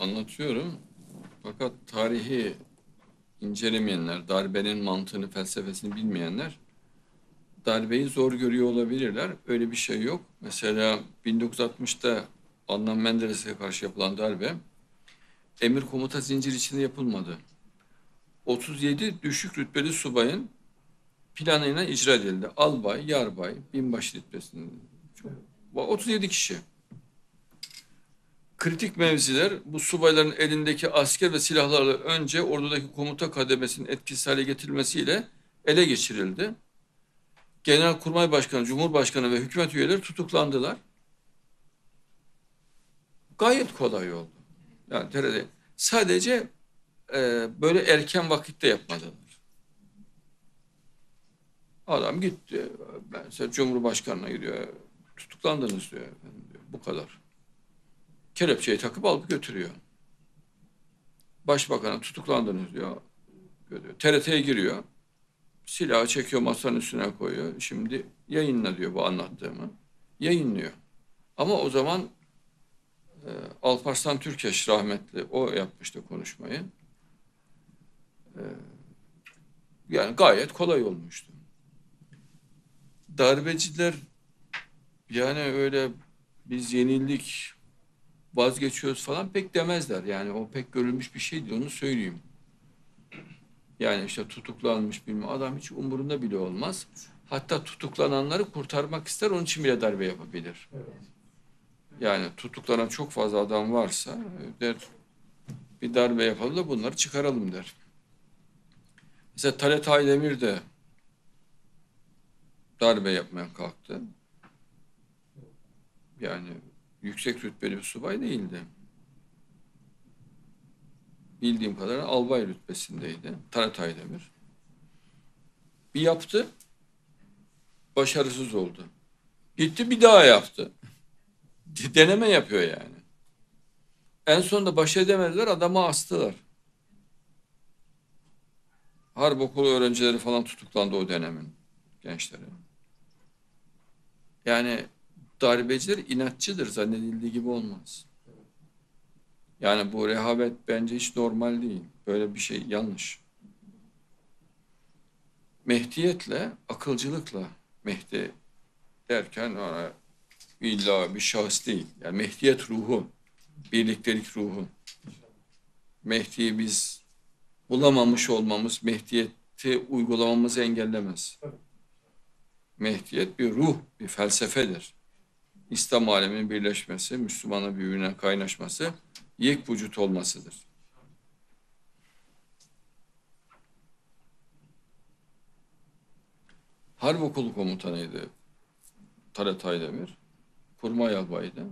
anlatıyorum. Fakat tarihi incelemeyenler, darbenin mantığını, felsefesini bilmeyenler darbeyi zor görüyor olabilirler. Öyle bir şey yok. Mesela 1960'ta Adnan Menderes'e karşı yapılan darbe emir komuta zinciri içinde yapılmadı. 37 düşük rütbeli subayın planıyla icra edildi. Albay, yarbay, binbaşı rütbesinde. Çok- 37 kişi. Kritik mevziler bu subayların elindeki asker ve silahlarla önce ordudaki komuta kademesinin etkisiz hale getirilmesiyle ele geçirildi. Genelkurmay Başkanı, Cumhurbaşkanı ve hükümet üyeleri tutuklandılar. Gayet kolay oldu. Yani TRT sadece e, böyle erken vakitte yapmadılar. Adam gitti. Ben size Cumhurbaşkanı'na gidiyor. Tutuklandınız diyor. diyor. Bu kadar. Kelepçeyi takıp alıp götürüyor. Başbakan'a tutuklandınız diyor. Götürüyor. TRT'ye giriyor. Silahı çekiyor masanın üstüne koyuyor. Şimdi yayınla diyor bu anlattığımı. Yayınlıyor. Ama o zaman e, Alparslan Türkeş rahmetli o yapmıştı konuşmayı. E, yani gayet kolay olmuştu. Darbeciler yani öyle biz yenildik vazgeçiyoruz falan pek demezler. Yani o pek görülmüş bir şey değil onu söyleyeyim. Yani işte tutuklanmış bilmem adam hiç umurunda bile olmaz. Hatta tutuklananları kurtarmak ister onun için bile darbe yapabilir. Yani tutuklanan çok fazla adam varsa der bir darbe yapalım da bunları çıkaralım der. Mesela Talat Aydemir de darbe yapmaya kalktı. Yani yüksek rütbeli bir subay değildi. Bildiğim kadarıyla albay rütbesindeydi. Talat Aydemir. Bir yaptı, başarısız oldu. Gitti bir daha yaptı. Deneme yapıyor yani. En sonunda baş edemediler, adamı astılar. Harp okulu öğrencileri falan tutuklandı o dönemin gençleri. Yani darbeciler inatçıdır zannedildiği gibi olmaz. Yani bu rehavet bence hiç normal değil. Böyle bir şey yanlış. Mehdiyetle, akılcılıkla Mehdi derken ona illa bir şahıs değil. Yani Mehdiyet ruhu, birliktelik ruhu. Mehdi'yi biz bulamamış olmamız Mehdiyeti uygulamamızı engellemez. Mehdiyet bir ruh, bir felsefedir. İslam aleminin birleşmesi, Müslümanla birbirine kaynaşması, yek vücut olmasıdır. Harp okulu komutanıydı Talat Aydemir. Kurmay albaydı.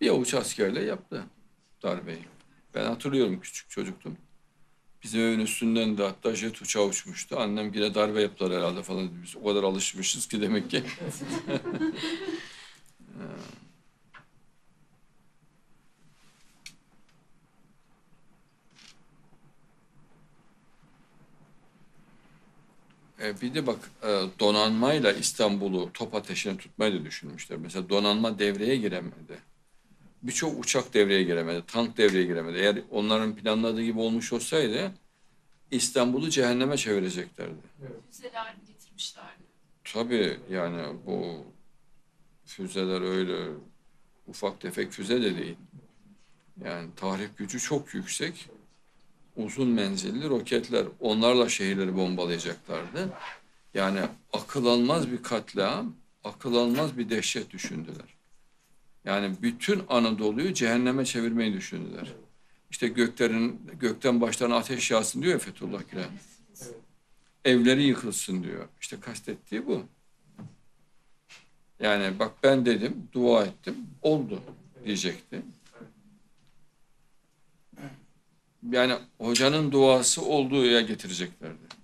Bir avuç askerle yaptı darbeyi. Ben hatırlıyorum küçük çocuktum. Bizim evin üstünden de hatta jet uçağı uçmuştu. Annem yine darbe yaptılar herhalde falan. Biz o kadar alışmışız ki demek ki. E, bir de bak e, donanmayla İstanbul'u top ateşine tutmayı da düşünmüşler. Mesela donanma devreye giremedi. Birçok uçak devreye giremedi, tank devreye giremedi. Eğer onların planladığı gibi olmuş olsaydı İstanbul'u cehenneme çevireceklerdi. Füzeler getirmişlerdi. Tabii yani bu füzeler öyle ufak tefek füze de değil. Yani tahrip gücü çok yüksek. Uzun menzilli roketler onlarla şehirleri bombalayacaklardı. Yani akıl almaz bir katliam, akıl almaz bir dehşet düşündüler. Yani bütün Anadolu'yu cehenneme çevirmeyi düşündüler. İşte göklerin gökten başlarına ateş yağsın diyor ya Fethullah Gülen. Evleri yıkılsın diyor. İşte kastettiği bu. Yani bak ben dedim, dua ettim, oldu diyecekti. Yani hocanın duası olduğu yere getireceklerdi.